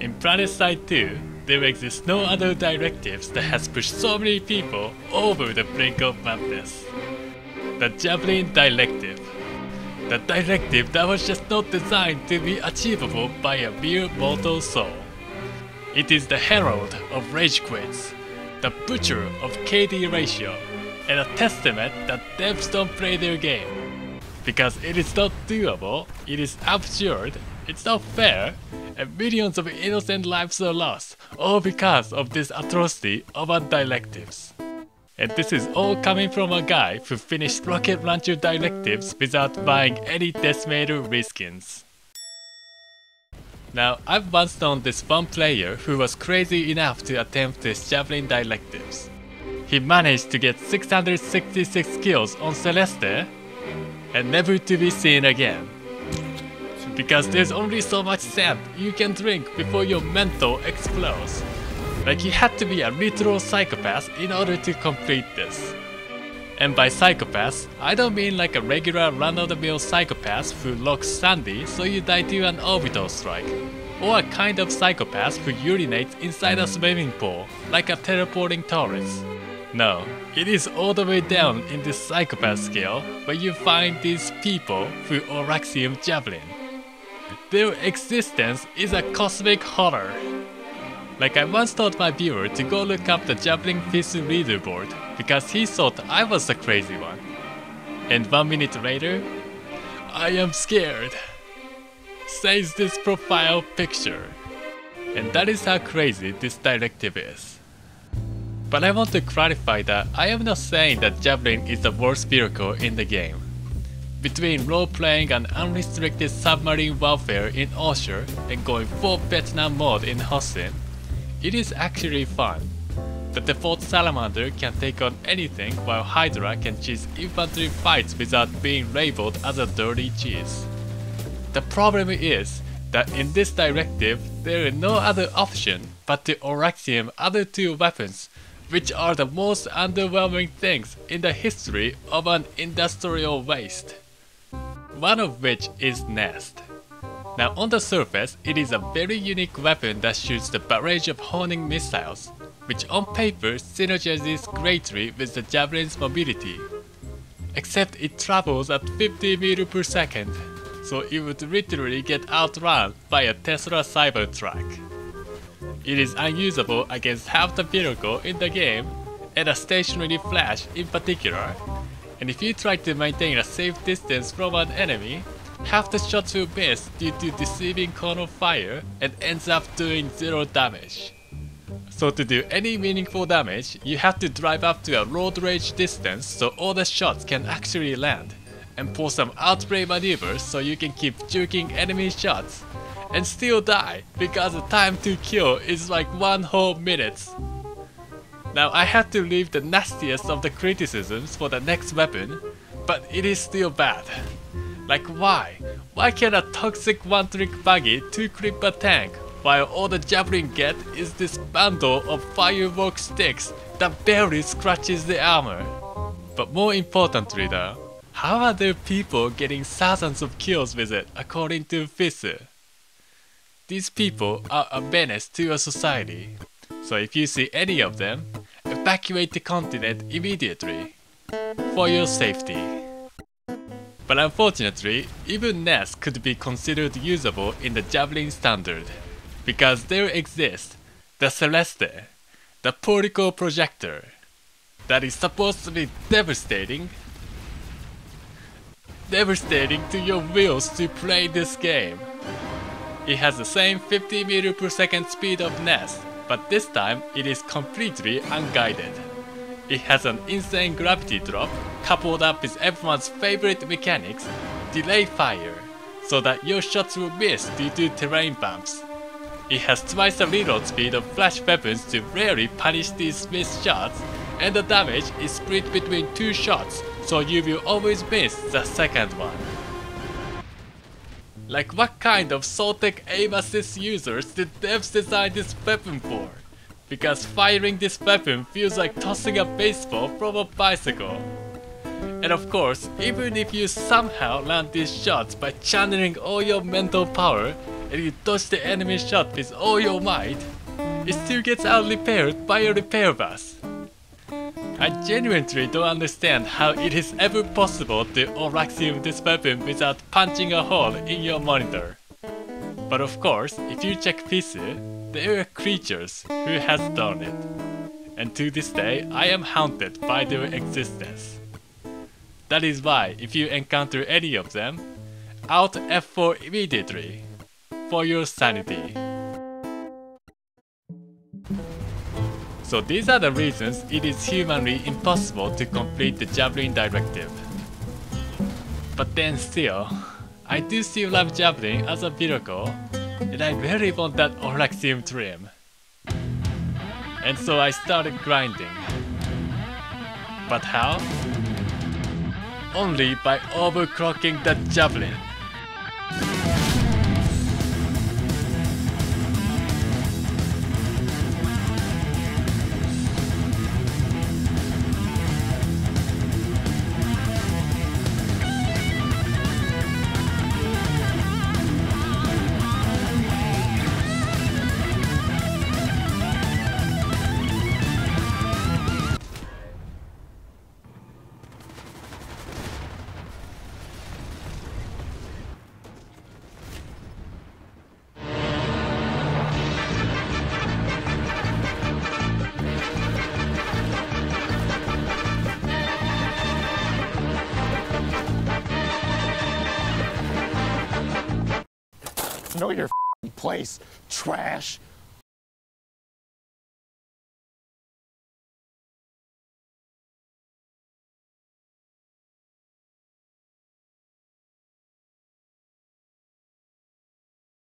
In PlanetSide 2, there exists no other directives that has pushed so many people over the brink of madness. The Javelin Directive. The directive that was just not designed to be achievable by a mere mortal soul. It is the herald of rage quits, the butcher of KD ratio, and a testament that devs don't play their game. Because it is not doable, it is absurd, it's not fair, and millions of innocent lives are lost, all because of this atrocity of our directives. And this is all coming from a guy who finished Rocket Launcher directives without buying any Decimator reskins. Now, I've once known this one player who was crazy enough to attempt this Javelin directives. He managed to get 666 kills on Celeste and never to be seen again. Because there's only so much sand you can drink before your mental explodes. Like you had to be a literal psychopath in order to complete this. And by psychopath, I don't mean like a regular run-of-the-mill psychopath who locks Sundy so you die to an orbital strike. Or a kind of psychopath who urinates inside a swimming pool, like a teleporting Taurus. No, it is all the way down in the psychopath scale where you find these people who Auraxium Javelin. Their existence is a cosmic horror. Like I once told my viewer to go look up the Javelin Fist leaderboard because he thought I was the crazy one. And one minute later, I am scared, says this profile picture. And that is how crazy this directive is. But I want to clarify that I am not saying that Javelin is the worst vehicle in the game. Between role-playing and unrestricted submarine warfare in Oshur and going full Vietnam mode in Hossin, it is actually fun. The default Salamander can take on anything while Hydra can cheese infantry fights without being labeled as a dirty cheese. The problem is that in this directive there is no other option but to Auraxium other two weapons which are the most underwhelming things in the history of an industrial waste. One of which is Nest. Now on the surface, it is a very unique weapon that shoots the barrage of honing missiles, which on paper synergizes greatly with the Javelin's mobility. Except it travels at 50 meters per second, so it would literally get outrun by a Tesla Cybertruck. It is unusable against half the vehicle in the game, and a stationary flash in particular, and if you try to maintain a safe distance from an enemy, half the shots will miss due to deceiving cone of fire and ends up doing zero damage. So to do any meaningful damage, you have to drive up to a road rage distance so all the shots can actually land, and pull some outplay maneuvers so you can keep juking enemy shots, and still die because the time to kill is like one whole minute. Now I had to leave the nastiest of the criticisms for the next weapon, but it is still bad. Like why? Why can a toxic one-trick buggy two-clip a tank, while all the Javelin get is this bundle of firework sticks that barely scratches the armor? But more importantly though, how are there people getting thousands of kills with it according to Fisu? These people are a menace to a society. So if you see any of them, evacuate the continent immediately. For your safety. But unfortunately, even Nest could be considered usable in the Javelin standard. Because there exists the Celeste, the particle projector, that is supposed to be devastating. Devastating to your wills to play this game. It has the same 50 meter per second speed of Nest, but this time it is completely unguided. It has an insane gravity drop, coupled up with everyone's favorite mechanics, delay fire, so that your shots will miss due to terrain bumps. It has twice the reload speed of flash weapons to rarely punish these missed shots, and the damage is split between two shots, so you will always miss the second one. Like what kind of SolTech aim assist users did devs design this weapon for? Because firing this weapon feels like tossing a baseball from a bicycle. And of course, even if you somehow land these shots by channeling all your mental power, and you dodge the enemy shot with all your might, it still gets out repaired by a repair bus. I genuinely don't understand how it is ever possible to Auraxium this weapon without punching a hole in your monitor. But of course, if you check PC, there are creatures who has done it. And to this day, I am haunted by their existence. That is why, if you encounter any of them, out F4 immediately, for your sanity. So these are the reasons it is humanly impossible to complete the Javelin Directive. But then still, I do still love Javelin as a vehicle, and I really want that Auraxium trim. And so I started grinding. But how? Only by overclocking the Javelin. Know your place, trash.